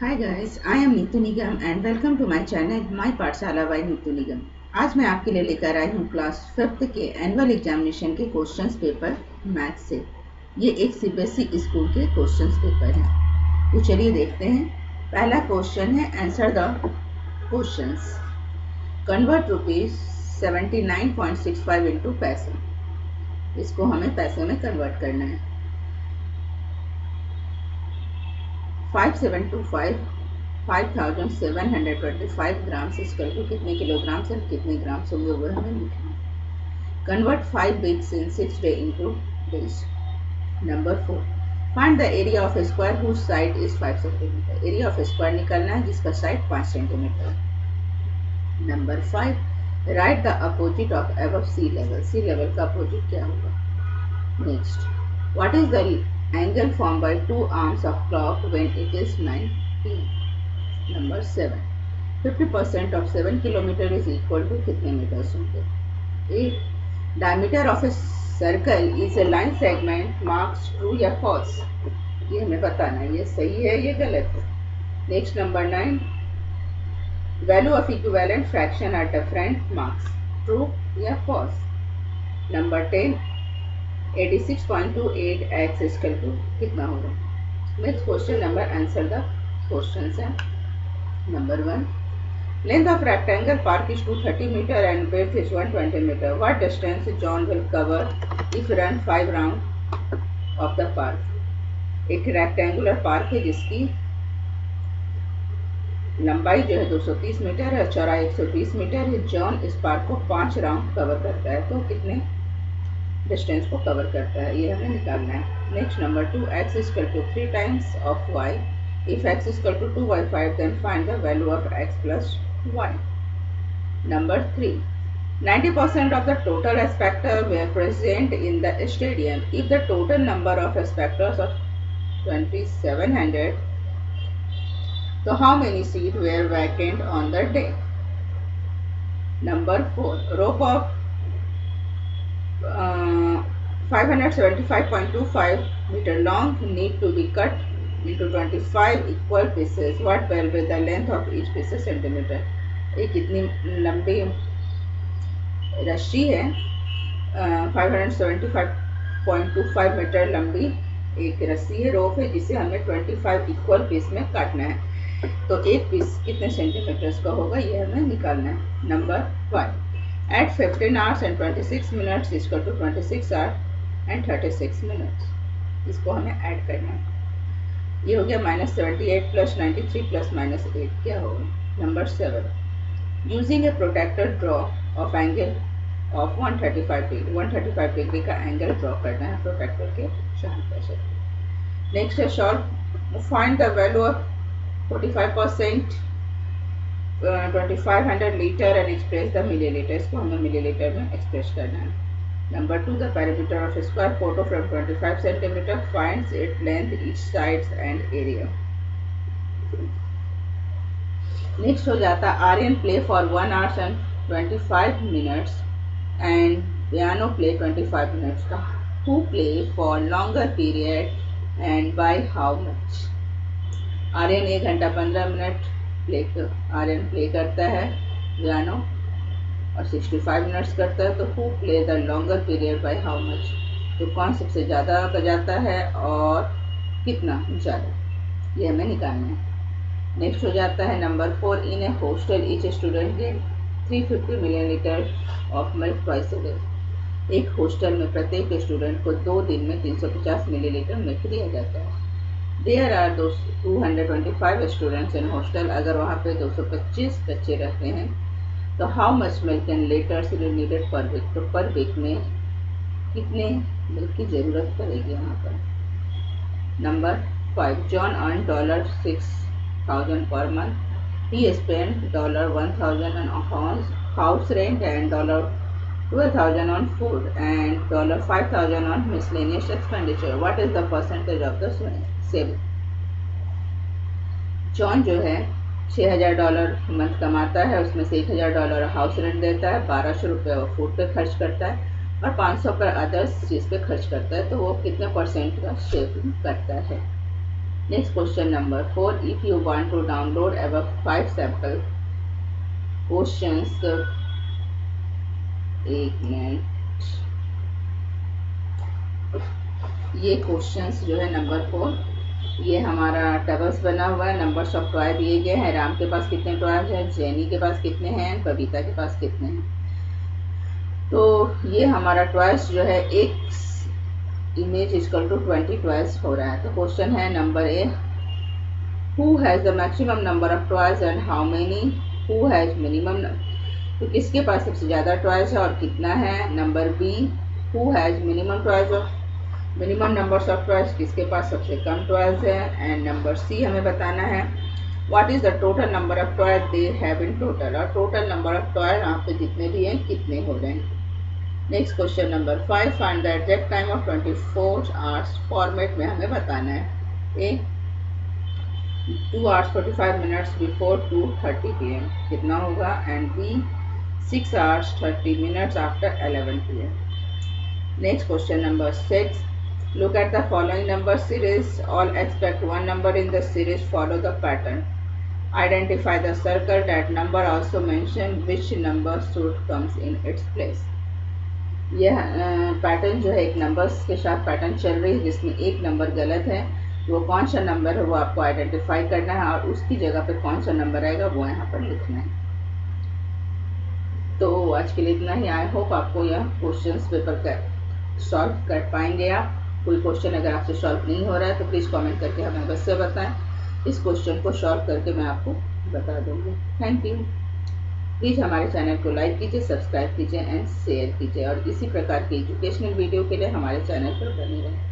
Hi guys, I am Neetu Nigam and welcome to my channel My पाठशाला by Neetu Nigam आज मैं आपके लिए लेकर आई हूँ क्लास फिफ्थ के एनुअल एग्जामिनेशन के क्वेश्चंस पेपर मैथ से। ये एक सीबीएसई स्कूल के क्वेश्चंस पेपर हैं। तो चलिए देखते हैं। पहला क्वेश्चन है answer the questions convert rupees seventy nine point six five into पैसे। इसको हमें पैसे में कन्वर्ट करना है। 5725 5725 ग्राम से इसको को कितने किलोग्राम से कितने ग्राम से होंगे वो हमें लिखना convert 5 bits in 6 day into days. Number 4 find the area of a square whose side is 5 cm area of a square है जिसका side 5 centimetre number five write the opposite of above sea level sea level का opposite क्या होगा? Next what is the angle formed by two arms of clock when it is 9 Number 7. 50% of 7 kilometer is equal to कितने meters होंगे 8. Diameter of a circle is a line segment marks true या false ये हमें बताना है ये सही है ये गलत है next number nine value of equivalent fraction are different marks true या false number ten eighty six point two कितना होगा? Next question number answer the question है। Number one length of rectangle park is two thirty metre and breadth is one twenty metre what distance John will cover if run five round of the park एक rectangular park है जिसकी लंबाई जो है 230 metre है चौराहे 130 metre है। John इस पार्क को पाँच राउंड कवर करता है। तो कितने डिस्टेंस को कवर करता है। ये हमें निकालना है। Next number two x is equal to three times of y if x is equal to two y five then find the value of x plus y number three ninety percent of the total spectator were present in the stadium if the total number of spectators of twenty seven hundred तो how many seat were vacant on the day number four rope of 575.25 meter long, need to be cut into 25 equal pieces. What will be the length of each piece? Centimeter? ये कितनी लंबी रस्सी है? 575.25 metre लंबी एक रस्सी है रोफ है जिसे हमें 25 इक्वल पीस में काटना है। तो एक पीस कितने सेंटीमीटर का होगा? ये हमें निकालना है। Number one eight 15 hours and 26 minutes इसका to 26 six hour hour and 36 minutes. इसको हमें ऐड करना है। ये हो गया minus seventy eight plus ninety three plus minus eight क्या होगा number seven using a protractor draw of angle of 135 degree 135 degree का एंगल ड्रॉ करना है प्रोटेक्टर के चार पैसे नेक्स्ट है short find the value of 45 percent twenty five hundred litre and express the millilitre इसको हमें मिली लीटर में एक्सप्रेस करना है। Number two the parameter of square photo from twenty five centimetre finds it length each sides and area next हो जाता Aryan play for one hours and twenty five minutes and piano play twenty five minutes का who play for longer period and by how much Aryan एक घंटा पंद्रह minute play Aryan play करता है piano और 65 minutes करता है तो who play the longer period by how much तो कौन सबसे ज़्यादा बजाता है और कितना ज़्यादा? ये हमें निकालना है। नेक्स्ट हो जाता है number four in a hostel each student get 350 million litre of milk twice day एक हॉस्टल में प्रत्येक स्टूडेंट को दो दिन में 350 मिलीलीटर मिल्क दिया जाता है। देयर आर दो two hundred twenty five students in hostel अगर वहाँ पे 225 बच्चे रहते हैं तो how much milk and litres needed per week तो पर वीक में कितने मिल्क की ज़रूरत पड़ेगी वहाँ पर? Number five John earn dollar six thousand per month he spend dollar one thousand on house rent and dollar 12,000 on food and $5,000 on miscellaneous expenditure. What is the percentage of the saving John जो है छः हज़ार dollar month कमाता है उसमें से एक हज़ार डॉलर हाउस रेंट देता है बारह सौ रुपये वो फ़ूड पे खर्च करता है और पाँच सौ पर अदर्स चीज़ पे खर्च करता है तो वो कितने परसेंट का सेविंग करता है Next question number 4. If you want to download above 5 sample questions, एक मिनट ये क्वेश्चंस जो है नंबर फोर ये हमारा टेबल्स बना हुआ है नंबर्स ऑफ़ टॉय दिए गए हैं। राम के पास कितने टॉयज हैं? जैनी के पास कितने हैं? बबीता के पास कितने हैं? तो ये हमारा ट्वाइस जो है, एक image is equal to twenty toys हो रहा है। तो क्वेश्चन है number A who has the maximum number of toys and how many who has minimum तो किसके पास सबसे ज़्यादा ट्वाइस है और कितना है? Number B who has minimum toys of minimum numbers of toys किसके पास सबसे कम ट्वाइस है? एंड नंबर सी हमें बताना है। What is the total number of toy they have in total और टोटल नंबर ऑफ़ टॉय यहाँ पे जितने भी हैं, कितने हो हैं? Next question number five find the exact time of twenty four hours format में हमें बताना है। A two hours forty five minutes before two thirty P M कितना होगा? And B six hours thirty minutes after eleven P M next question number six look at the following number series all expect one number in the series follow the pattern identify the circle that number also mention which number should comes in its place यह pattern जो है एक numbers के साथ pattern चल रही है जिसमें एक नंबर गलत है वो कौन सा नंबर है वो आपको आइडेंटिफाई करना है और उसकी जगह पे कौन सा नंबर आएगा वो यहाँ पर लिखना है तो आज के लिए इतना ही आई होप आपको यह क्वेश्चंस पेपर कर सॉल्व कर पाएँगे आप कोई क्वेश्चन अगर आपसे सॉल्व नहीं हो रहा है तो प्लीज़ कमेंट करके हमें अवश्य बताएँ। इस क्वेश्चन को सॉल्व करके मैं आपको बता दूँगी। थैंक यू प्लीज़ हमारे चैनल को लाइक कीजिए सब्सक्राइब कीजिए एंड शेयर कीजिए। और इसी प्रकार के एजुकेशनल वीडियो के लिए हमारे चैनल पर बने रहें।